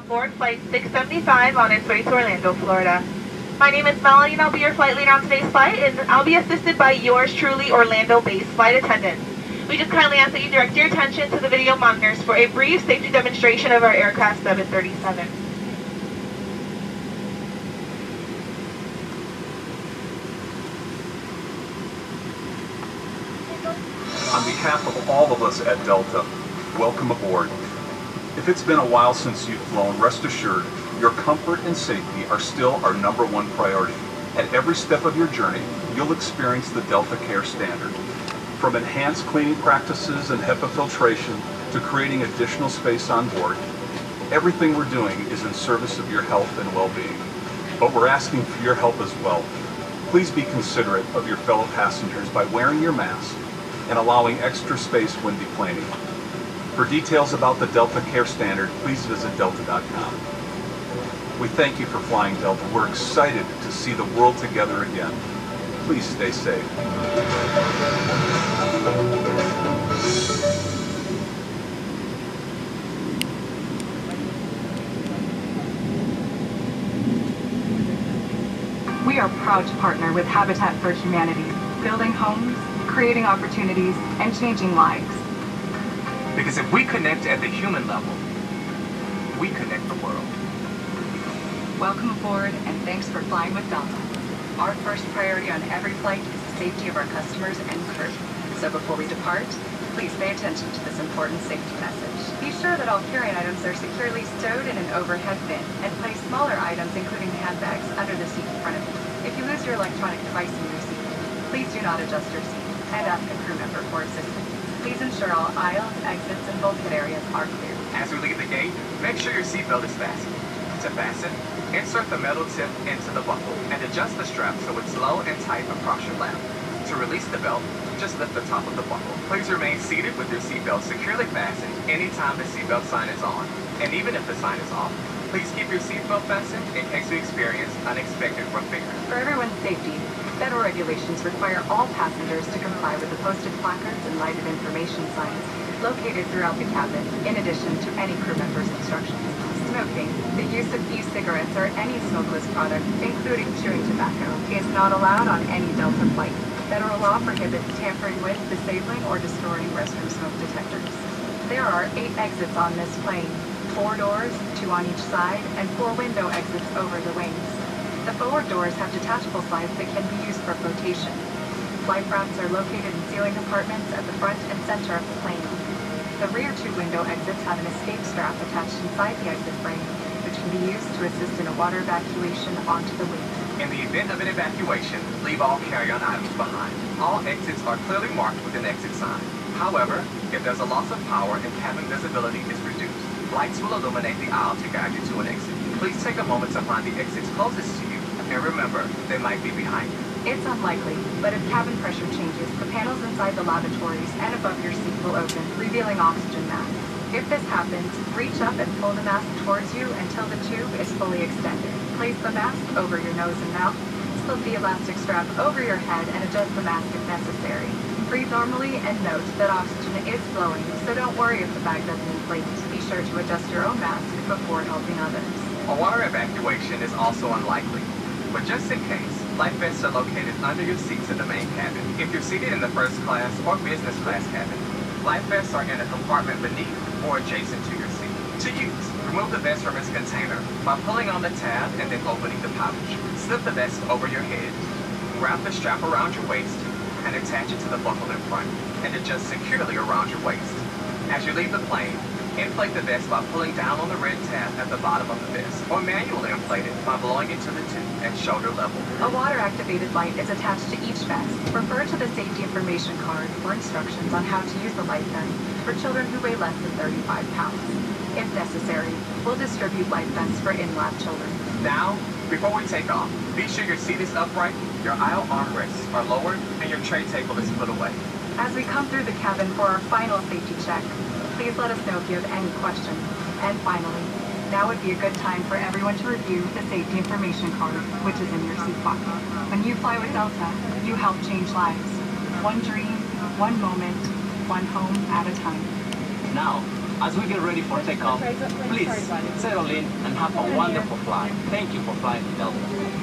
on board Flight 675 on its way to Orlando, Florida. My name is Melanie and I'll be your flight leader on today's flight and I'll be assisted by yours truly, Orlando-based flight attendants. We just kindly ask that you direct your attention to the video monitors for a brief safety demonstration of our aircraft 737. On behalf of all of us at Delta, welcome aboard. If it's been a while since you've flown, rest assured, your comfort and safety are still our number one priority. At every step of your journey, you'll experience the Delta Care standard. From enhanced cleaning practices and HEPA filtration to creating additional space on board, everything we're doing is in service of your health and well-being. But we're asking for your help as well. Please be considerate of your fellow passengers by wearing your mask and allowing extra space when deplaning. For details about the Delta Care Standard, please visit delta.com. We thank you for flying Delta. We're excited to see the world together again. Please stay safe. We are proud to partner with Habitat for Humanity, building homes, creating opportunities, and changing lives. Because if we connect at the human level, we connect the world. Welcome aboard and thanks for flying with Delta. Our first priority on every flight is the safety of our customers and crew. So before we depart, please pay attention to this important safety message. Be sure that all carry-on items are securely stowed in an overhead bin and place smaller items, including handbags, under the seat in front of you. If you lose your electronic device in your seat, please do not adjust your seat and ask a crew member for assistance. Please ensure all aisles, exits, and bulkhead areas are clear. As we leave the gate, make sure your seatbelt is fastened. To fasten, insert the metal tip into the buckle and adjust the strap so it's low and tight across your lap. To release the belt, just lift the top of the buckle. Please remain seated with your seatbelt securely fastened anytime the seatbelt sign is on. And even if the sign is off, please keep your seatbelt fastened in case you experience unexpected rough air. For everyone's safety, federal regulations require all passengers to comply with the posted placards and lighted information signs located throughout the cabin, in addition to any crew member's instructions. Smoking, the use of e-cigarettes or any smokeless product, including chewing tobacco, is not allowed on any Delta flight. Federal law prohibits tampering with, disabling, or destroying restroom smoke detectors. There are eight exits on this plane, four doors, two on each side, and four window exits over the wings. The forward doors have detachable slides that can be used for flotation. Flight rafts are located in ceiling compartments at the front and center of the plane. The rear two window exits have an escape strap attached inside the exit frame, which can be used to assist in a water evacuation onto the wing. In the event of an evacuation, leave all carry-on items behind. All exits are clearly marked with an exit sign. However, if there's a loss of power and cabin visibility is reduced, lights will illuminate the aisle to guide you to an exit. Please take a moment to find the exits closest to you, and remember, they might be behind you. It's unlikely, but if cabin pressure changes, the panels inside the lavatories and above your seat will open, revealing oxygen masks. If this happens, reach up and pull the mask towards you until the tube is fully extended. Place the mask over your nose and mouth, slip the elastic strap over your head, and adjust the mask if necessary. Breathe normally and note that oxygen is flowing, so don't worry if the bag doesn't inflate. Be sure to adjust your own mask before helping others. A water evacuation is also unlikely, but just in case, life vests are located under your seats in the main cabin. If you're seated in the first class or business class cabin, life vests are in a compartment beneath or adjacent to your seat. To use, remove the vest from its container by pulling on the tab and then opening the pouch. Slip the vest over your head, wrap the strap around your waist, and attach it to the buckle in front, and adjust securely around your waist. As you leave the plane, inflate the vest by pulling down on the red tab at the bottom of the vest, or manually inflate it by blowing into the tube at shoulder level. A water-activated light is attached to each vest. Refer to the safety information card for instructions on how to use the light gun for children who weigh less than 35 pounds. If necessary, we'll distribute life vests for in-lab children. Now, before we take off, be sure your seat is upright, your aisle armrests are lowered, and your tray table is put away. As we come through the cabin for our final safety check, please let us know if you have any questions. And finally, now would be a good time for everyone to review the safety information card, which is in your seat pocket. When you fly with Delta, you help change lives. One dream, one moment, one home at a time. Now, As we get ready for takeoff, please settle in and have a wonderful flight. Thank you for flying with Delta.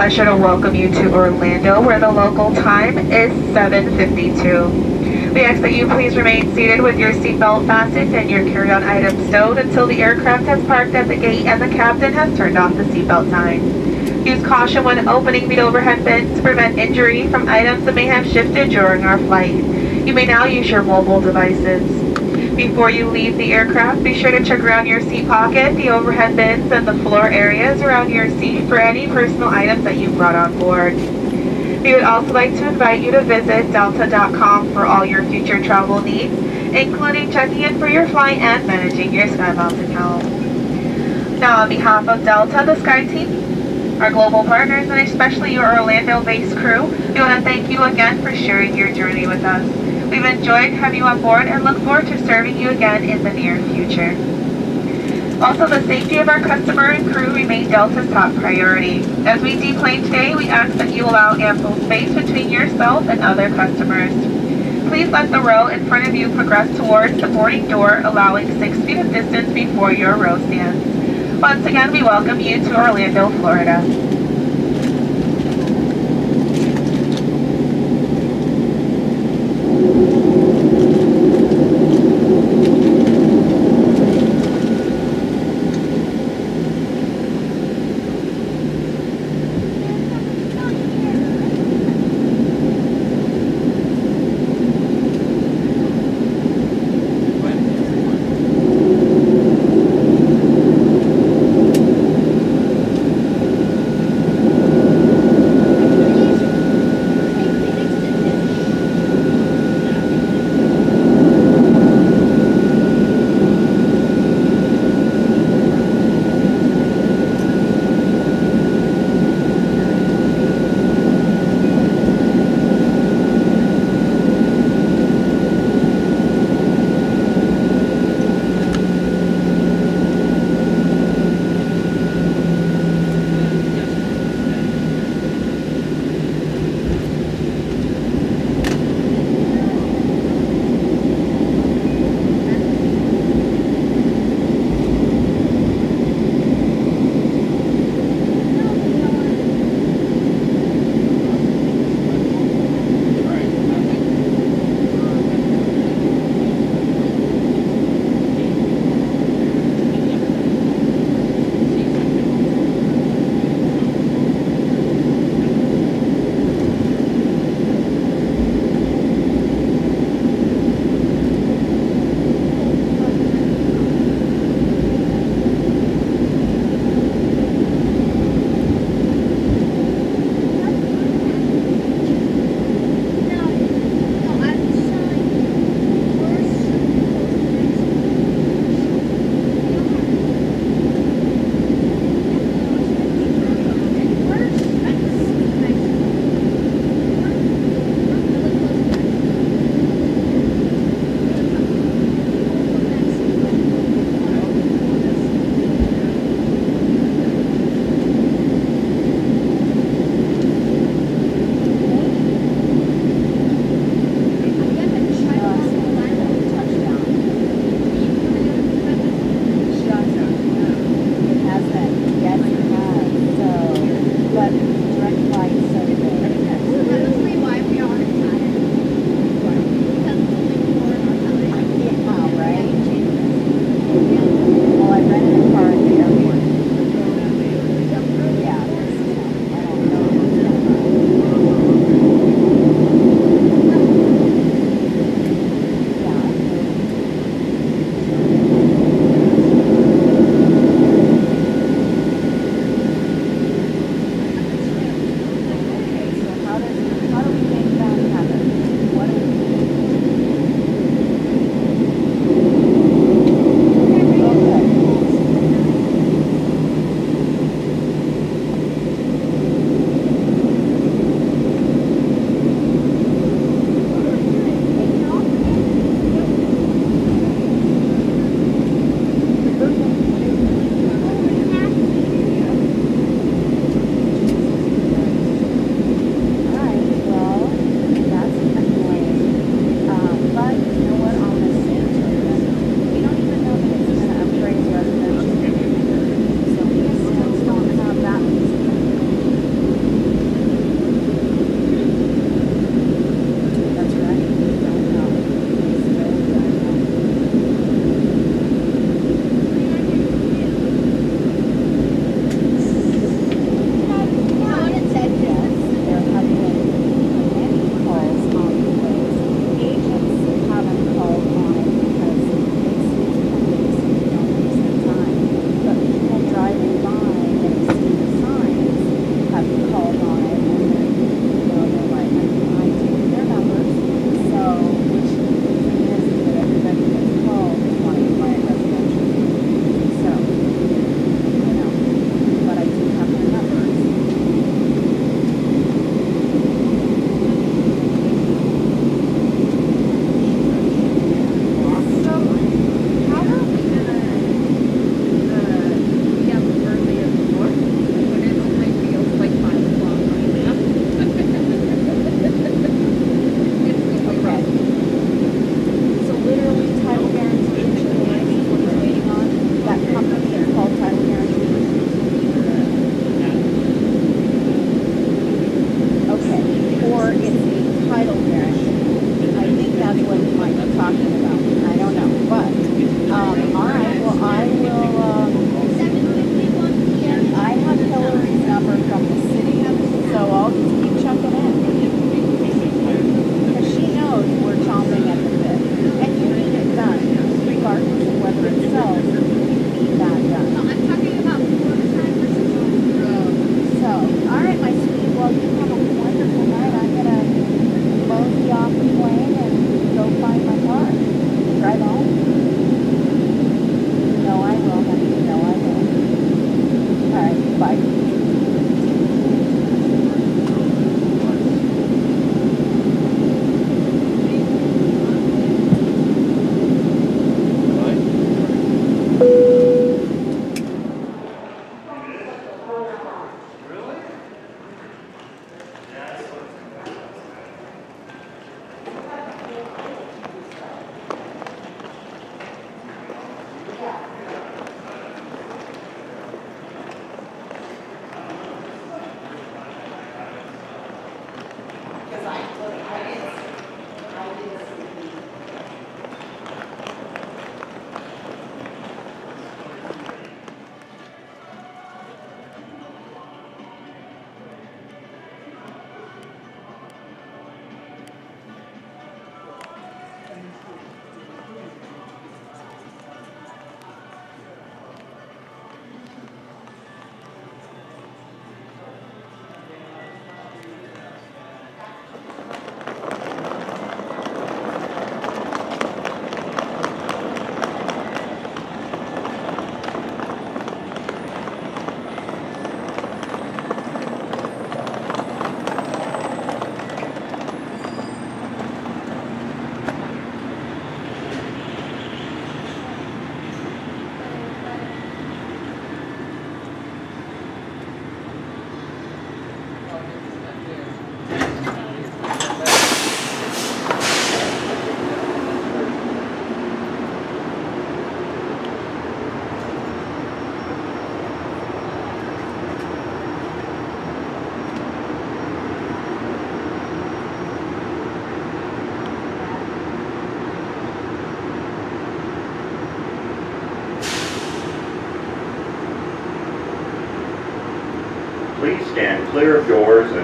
Pleasure to welcome you to Orlando, where the local time is 7:52. We ask that you please remain seated with your seatbelt fastened and your carry-on items stowed until the aircraft has parked at the gate and the captain has turned off the seatbelt sign. Use caution when opening the overhead bins to prevent injury from items that may have shifted during our flight. You may now use your mobile devices. Before you leave the aircraft, be sure to check around your seat pocket, the overhead bins, and the floor areas around your seat for any personal items that you brought on board. We would also like to invite you to visit delta.com for all your future travel needs, including checking in for your flight and managing your SkyMiles account. Now, on behalf of Delta, the Sky Team, our global partners, and especially your Orlando-based crew, we want to thank you again for sharing your journey with us. We've enjoyed having you on board and look forward to serving you again in the near future. Also, the safety of our customer and crew remain Delta's top priority. As we deplane today, we ask that you allow ample space between yourself and other customers. Please let the row in front of you progress towards the boarding door, allowing six feet of distance before your row stands. Once again, we welcome you to Orlando, Florida.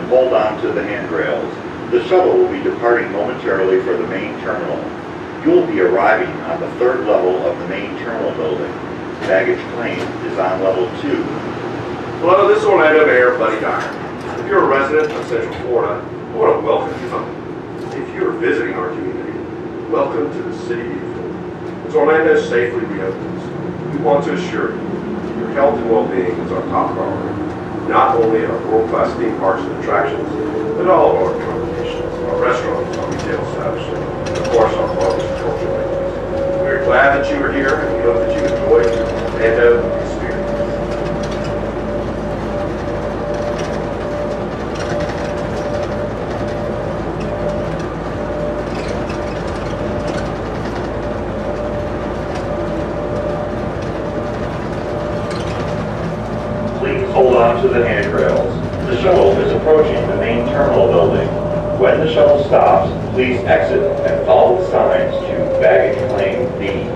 Hold on to the handrails. The shuttle will be departing momentarily for the main terminal. You will be arriving on the third level of the main terminal building. Baggage claim is on level two. Hello, this is Orlando Mayor Buddy Dyer. If you're a resident of Central Florida, I want to welcome you home. If you're visiting our community, welcome to the City Beautiful. As Orlando safely reopens, we want to assure you your health and well-being is our top priority. Not only our world-class theme parks and attractions, but all of our accommodations, our restaurants, our retail establishments, and of course our cultural venues. We're glad that you are here and we hope that you enjoy your Orlando experience. Please hold on to the handrails. The shuttle is approaching the main terminal building. When the shuttle stops, please exit and follow the signs to baggage claim B.